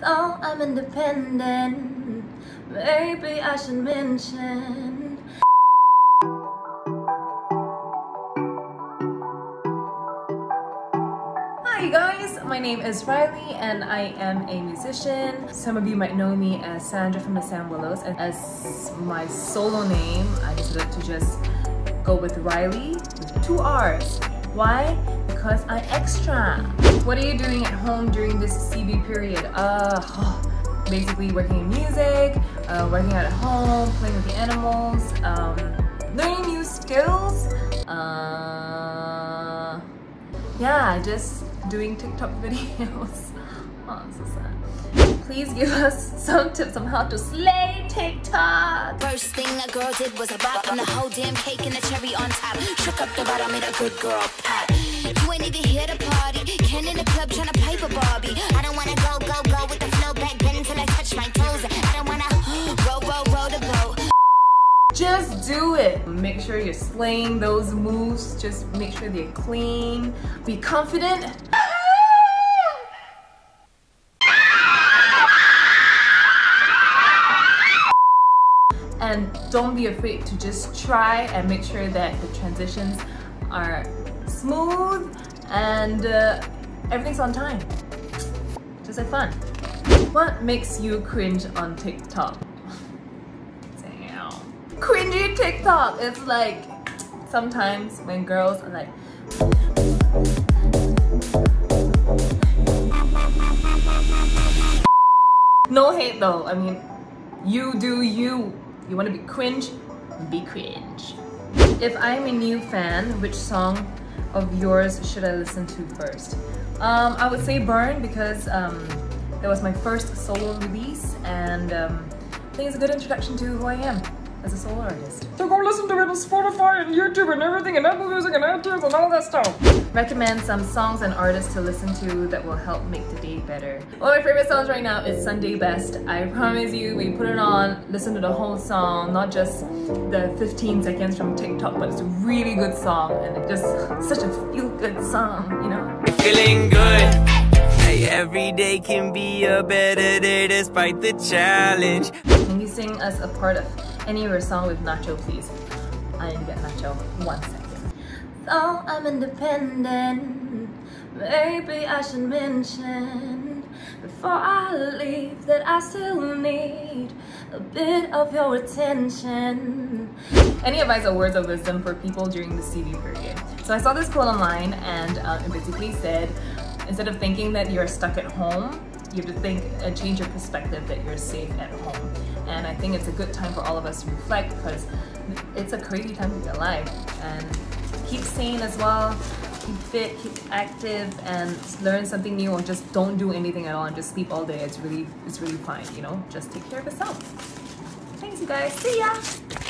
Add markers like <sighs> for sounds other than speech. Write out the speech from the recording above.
Though I'm independent, maybe I should mention. Hi guys, my name is Riley and I am a musician. Some of you might know me as Sandra from the Sam Willows and as my solo name, I decided to just go with Riley with two R's. Why? Because I'm extra. What are you doing at home during this CB period? Uh, <sighs> basically working in music, uh, working out at home, playing with the animals, um, learning new skills. Uh, yeah, just doing TikTok <laughs> videos. Please give us some tips on how to slay TikTok. First thing a girl did was a bop on the whole damn cake and the cherry on top. Shook up the bottom, made a good girl pop. You ain't even here to party. Ken in the club trying to pipe a Barbie. I don't wanna go, go, go with the flow back then until I touch my toes. I don't wanna <gasps> roll, roll, roll the boat. Just do it. Make sure you're slaying those moves. Just make sure they're clean. Be confident. And don't be afraid to just try and make sure that the transitions are smooth and uh, everything's on time. Just have fun. What makes you cringe on TikTok? <laughs> Damn. Cringy TikTok. It's like sometimes when girls are like, no hate though. I mean, you do you. You want to be cringe? Be cringe. If I'm a new fan, which song of yours should I listen to first? Um, I would say Burn because um, that was my first solo release and um, I think it's a good introduction to who I am as a solo artist. So go listen to it on Spotify and YouTube and everything and Apple Music and iTunes and all that stuff. Recommend some songs and artists to listen to that will help make the day better. One of my favorite songs right now is Sunday Best. I promise you, when you put it on, listen to the whole song, not just the 15 seconds from TikTok, but it's a really good song and it just such a feel-good song, you know? Feeling good. Hey, every day can be a better day despite the challenge. Can you sing us a part of any song with Nacho, please? I didn't get Nacho. One second. Though I'm independent, maybe I should mention before I leave that I still need a bit of your attention. Any advice or words of wisdom for people during the CB period? So I saw this quote online and uh, it basically said, instead of thinking that you're stuck at home, you have to think and change your perspective that you're safe at home. And I think it's a good time for all of us to reflect because it's a crazy time to be alive. And keep sane as well, keep fit, keep active, and learn something new or just don't do anything at all and just sleep all day. It's really, it's really fine, you know? Just take care of yourself. Thanks you guys, see ya!